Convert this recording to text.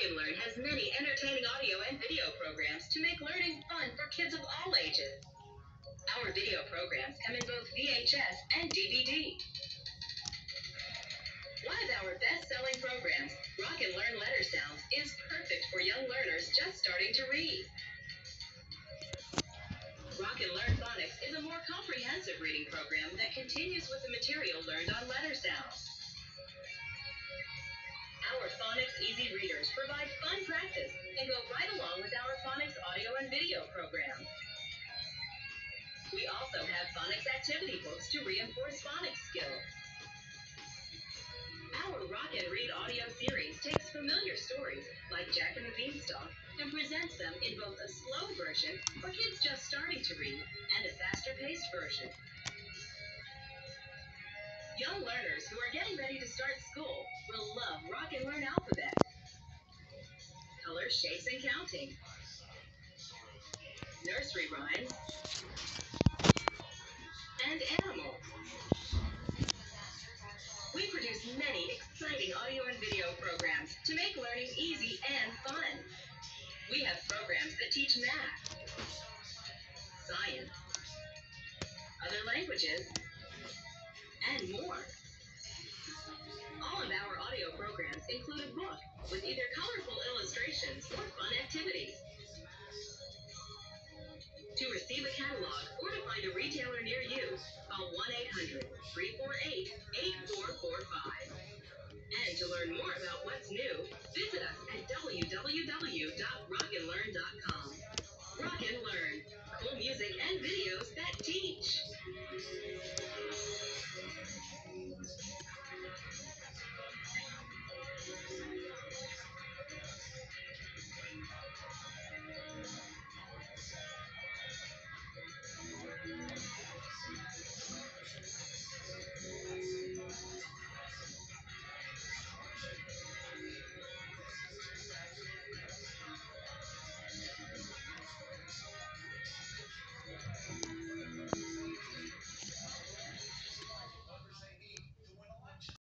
Rock and Learn has many entertaining audio and video programs to make learning fun for kids of all ages. Our video programs come in both VHS and DVD. One of our best-selling programs, Rock and Learn Letter Sounds, is perfect for young learners just starting to read. Rock and Learn Phonics is a more comprehensive reading program that continues with the material learned on letter sounds. Provide fun practice and go right along with our Phonics audio and video program. We also have Phonics activity books to reinforce phonics skills. Our Rock and Read audio series takes familiar stories like Jack and the Beanstalk and presents them in both a slow version for kids just starting to read and a faster paced version. Young learners who are getting Shapes, and Counting, Nursery Rhymes, and Animals. We produce many exciting audio and video programs to make learning easy and fun. We have programs that teach math, science, other languages, and more. All of our audio programs include a book with either 348 8445. And to learn more about what's